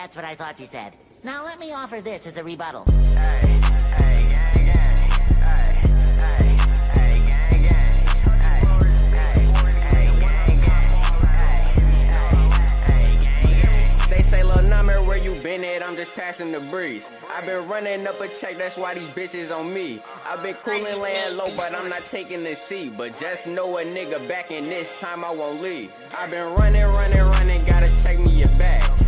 That's what I thought you said. Now let me offer this as a rebuttal. Hey, say, Lil Number, where you been at? I'm just passing the breeze. I've been running up a check, that's why these bitches on me. I've been coolin' laying low, but I'm not taking the seat. But just know a nigga back in this time I won't leave. I've been running, running, running, gotta check me your bag.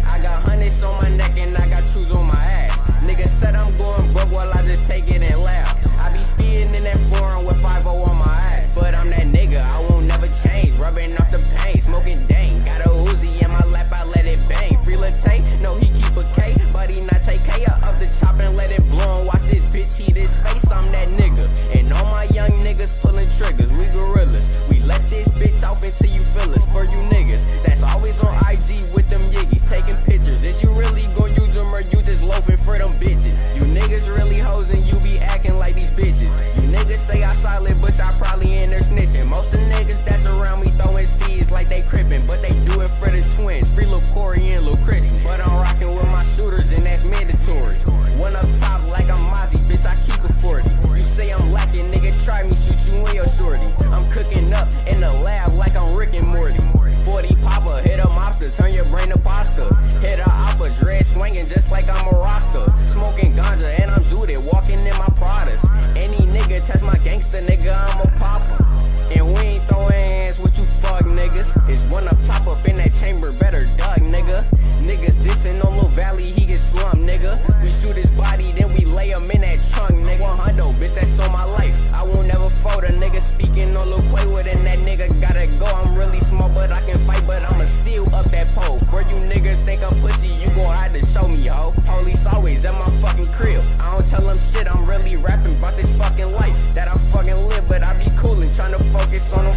Lil Corey and Lil Christian. But I'm rocking with my shooters and that's mandatory. One up top like I'm Mozzy, bitch, I keep a 40. You say I'm lacking, nigga, try me, shoot you in your shorty. I'm cooking up in the lab like I'm Rick and Morty. 40 popper, hit a mobster, turn your brain to pasta. Hit a oppa, dread swinging just like I'm a always at fucking crib. I don't tell them shit, I'm really rapping about this fucking life that I fucking live, but I be coolin', tryna focus on them